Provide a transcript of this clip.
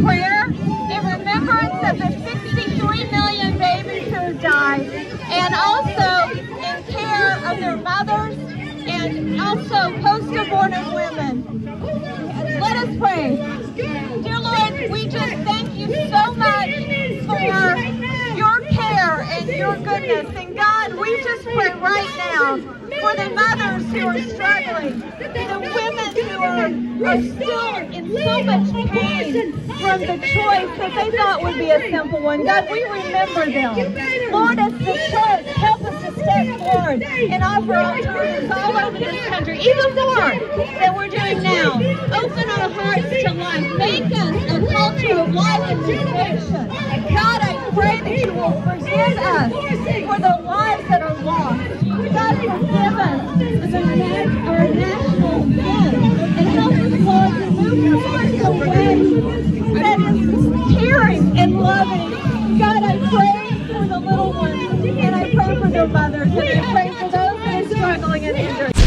prayer in remembrance of the 63 million babies who died, and also in care of their mothers and also post-abortive women. Let us pray. Dear Lord, we just thank you so much for your care and your goodness. And God, we just pray right now for the who are struggling, the women who are, are still in so much pain. from the choice that they thought would be a simple one. God, we remember them. Lord, as the church, help us to step forward and offer alternatives all over this country, even more than we're doing now. Open our hearts to life. Make us a culture of life and conviction. God, I pray that you will forgive us for the lives that are lost. God, forgive us in a that is caring and loving. God, I pray for the little ones and I pray for their mothers and I pray for those that are struggling and injured.